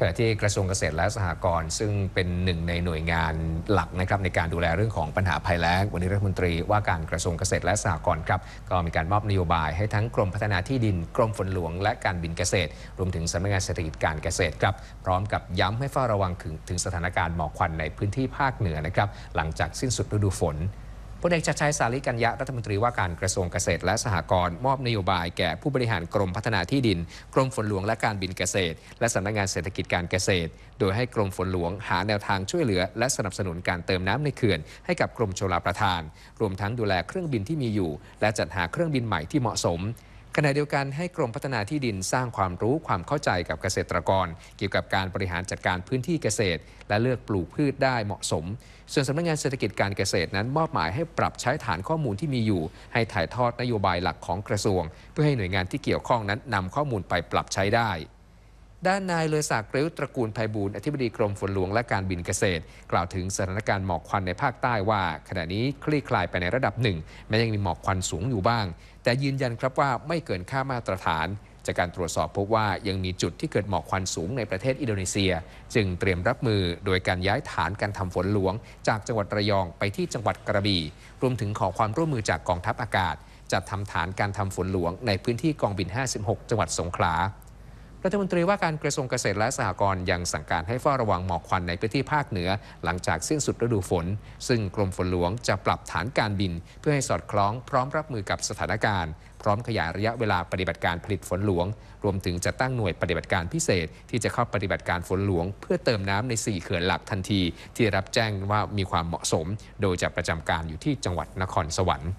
ขณะที่กระทรวงเกษตรและสหกรณ์ซึ่งเป็นหนึ่งในหน่วยงานหลักนะครับในการดูแลเรื่องของปัญหาภัยแล้งวันนี้รัฐมนตรีว่าการกระทรวงเกษตรและสหกรณ์ครับก็มีการมอบนโยบายให้ทั้งกรมพัฒนาที่ดินกรมฝนหลวง และการบินเกษตร รวมถึงสำนักงานเศรษฐกิจการเกษตรครับพร้อมกับย้ำให้เฝ้าระวังถึงสถานการณ์หมอกควันในพื้นที่ภาคเหนือนะครับหลังจากสิ้นสุดฤดูฝน พลเอกชัดชัยสาริกัญญะรัฐมนตรีว่าการกระทรวงเกษตรและสหกรณ์มอบนโยบายแก่ผู้บริหารกรมพัฒนาที่ดิน กรมฝนหลวงและการบินเกษตร และสำนักงานเศรษฐกิจการเกษตร โดยให้กรมฝนหลวงหาแนวทางช่วยเหลือ และสนับสนุนการเติมน้ำในเขื่อนให้กับกรมชลประทาน รวมทั้งดูแลเครื่องบินที่มีอยู่ และจัดหาเครื่องบินใหม่ที่เหมาะสม ขณะเดียวกันให้กรมพัฒนาที่ดินสร้างความรู้ความเข้าใจกับเกษตรกร เกี่ยวกับการบริหารจัดการพื้นที่เกษตร และเลือกปลูกพืชได้เหมาะสม ส่วนสำนักงานเศรษฐกิจการเกษตรนั้นมอบหมายให้ปรับใช้ฐานข้อมูลที่มีอยู่ ให้ถ่ายทอดนโยบายหลักของกระทรวง เพื่อให้หน่วยงานที่เกี่ยวข้องนั้นนำข้อมูลไปปรับใช้ได้ ด้านนายเลอศักดิ์เริ้วตระกูลไพบูลอธิบดีกรมฝนหลวงและการบินเกษตร กล่าวถึงสถานการณ์หมอกควันในภาคใต้ว่า ขณะนี้คลี่คลายไปในระดับหนึ่งแม้ยังมีหมอกควันสูงอยู่บ้าง แต่ยืนยันครับว่าไม่เกินค่ามาตรฐาน จากการตรวจสอบพบว่ายังมีจุดที่เกิดหมอกควันสูงในประเทศอินโดนีเซีย จึงเตรียมรับมือโดยการย้ายฐานการทำฝนหลวง จากจังหวัดระยองไปที่จังหวัดกระบี่รวมถึงขอความร่วมมือจากกองทัพอากาศจัดทำฐานการทำฝนหลวงในพื้นที่กองบิน 56 จังหวัดสงขลา รัฐมนตรีว่าการกระทรวงเกษตรและสหกรณ์ยังสั่งการให้เฝ้าระวังหมอกควันในพื้นที่ภาคเหนือ หลังจากสิ้นสุดฤดูฝน ซึ่งกรมฝนหลวงจะปรับฐานการบิน เพื่อให้สอดคล้องพร้อมรับมือกับสถานการณ์ พร้อมขยายระยะเวลาปฏิบัติการผลิตฝนหลวง รวมถึงจะตั้งหน่วยปฏิบัติการพิเศษ ที่จะเข้าปฏิบัติการฝนหลวง เพื่อเติมน้ำใน 4 เขื่อนหลักทันที ที่รับแจ้งว่ามีความเหมาะสม โดยจะประจำการอยู่ที่จังหวัดนครสวรรค์